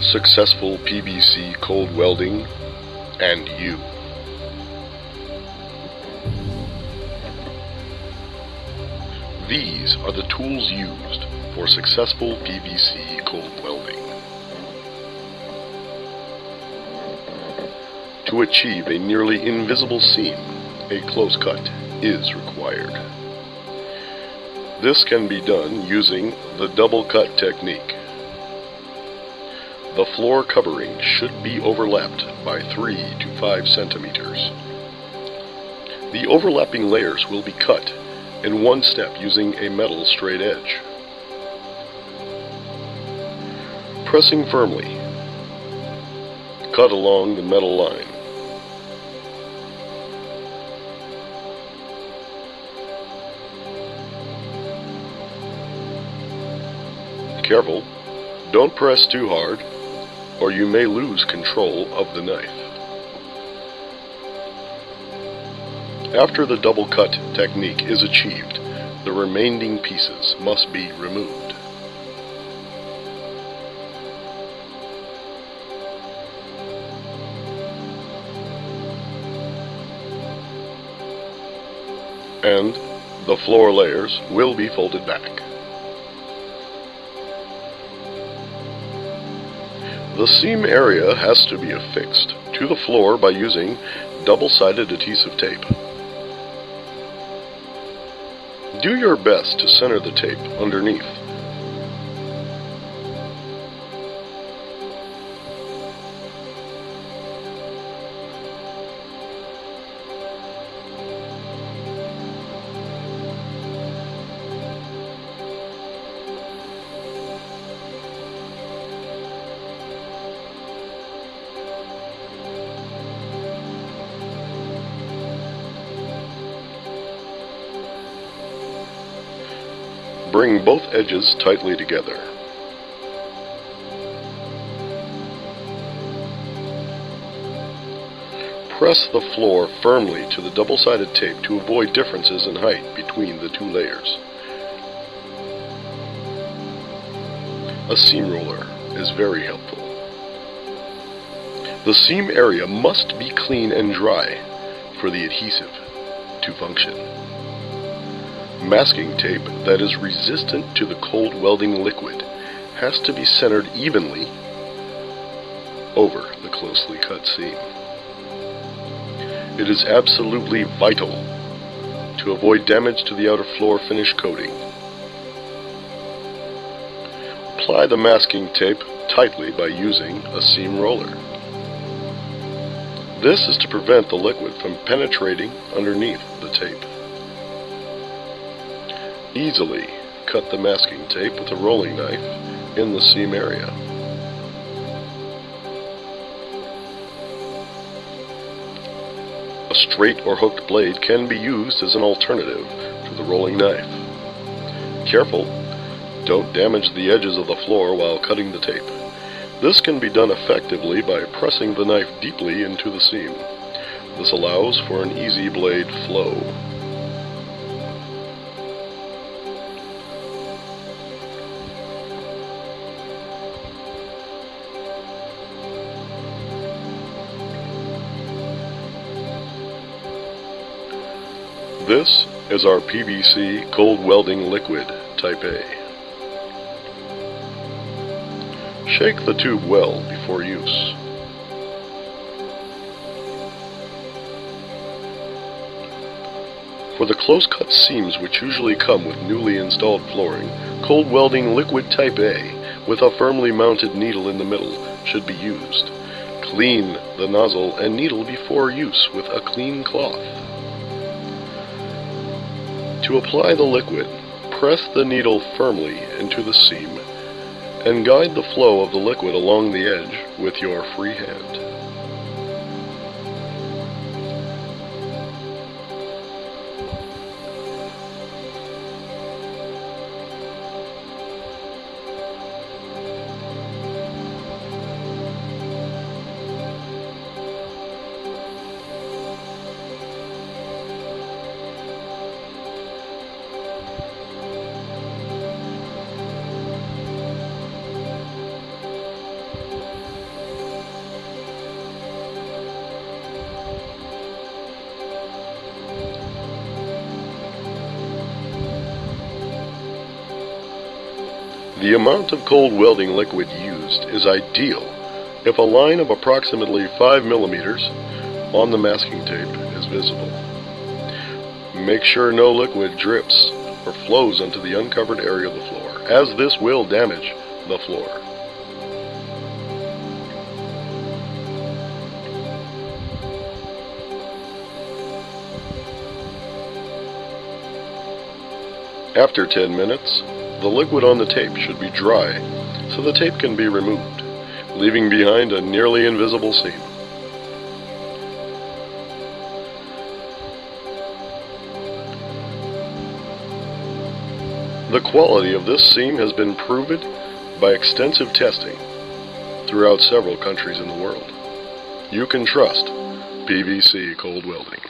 successful PVC cold welding, and you. These are the tools used for successful PVC cold welding. To achieve a nearly invisible seam, a close cut is required. This can be done using the double cut technique. The floor covering should be overlapped by 3 to 5 centimeters. The overlapping layers will be cut in one step using a metal straight edge. Pressing firmly, cut along the metal line. Careful, don't press too hard or you may lose control of the knife. After the double cut technique is achieved, the remaining pieces must be removed. And the floor layers will be folded back. The seam area has to be affixed to the floor by using double-sided adhesive tape. Do your best to center the tape underneath. Bring both edges tightly together. Press the floor firmly to the double-sided tape to avoid differences in height between the two layers. A seam roller is very helpful. The seam area must be clean and dry for the adhesive to function. Masking tape that is resistant to the cold welding liquid has to be centered evenly over the closely cut seam. It is absolutely vital to avoid damage to the outer floor finish coating. Apply the masking tape tightly by using a seam roller. This is to prevent the liquid from penetrating underneath the tape. Easily cut the masking tape with a rolling knife in the seam area. A straight or hooked blade can be used as an alternative to the rolling knife. Careful, don't damage the edges of the floor while cutting the tape. This can be done effectively by pressing the knife deeply into the seam. This allows for an easy blade flow. This is our PVC cold welding liquid type A. Shake the tube well before use. For the close cut seams which usually come with newly installed flooring, cold welding liquid type A with a firmly mounted needle in the middle should be used. Clean the nozzle and needle before use with a clean cloth. To apply the liquid, press the needle firmly into the seam and guide the flow of the liquid along the edge with your free hand. The amount of cold welding liquid used is ideal if a line of approximately 5 millimeters on the masking tape is visible. Make sure no liquid drips or flows onto the uncovered area of the floor, as this will damage the floor. After 10 minutes, the liquid on the tape should be dry so the tape can be removed, leaving behind a nearly invisible seam. The quality of this seam has been proven by extensive testing throughout several countries in the world. You can trust PVC cold welding.